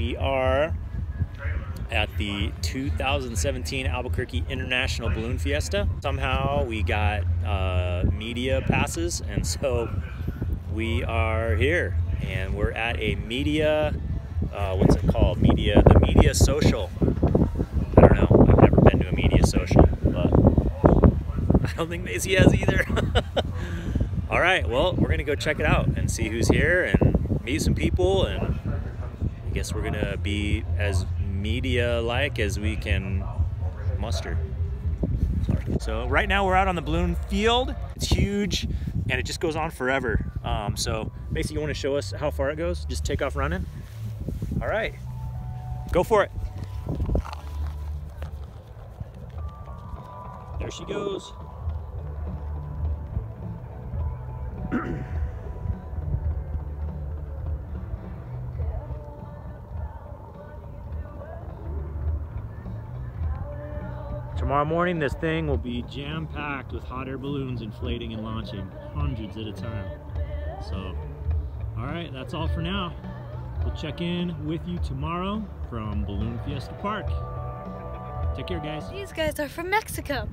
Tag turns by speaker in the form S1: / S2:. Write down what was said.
S1: we are at the 2017 Albuquerque International Balloon Fiesta. Somehow we got uh, media passes, and so we are here, and we're at a media. Uh, what's it called? Media. The media social. I don't know. I've never been to a media social, but I don't think Macy has either. All right. Well, we're gonna go check it out and see who's here and meet some people and I guess we're gonna be as media-like as we can muster. Sorry. So right now we're out on the balloon field. It's huge and it just goes on forever. Um, so basically you wanna show us how far it goes? Just take off running? All right, go for it. There she goes. Tomorrow morning, this thing will be jam-packed with hot air balloons inflating and launching, hundreds at a time. So, all right, that's all for now. We'll check in with you tomorrow from Balloon Fiesta Park. Take care, guys.
S2: These guys are from Mexico.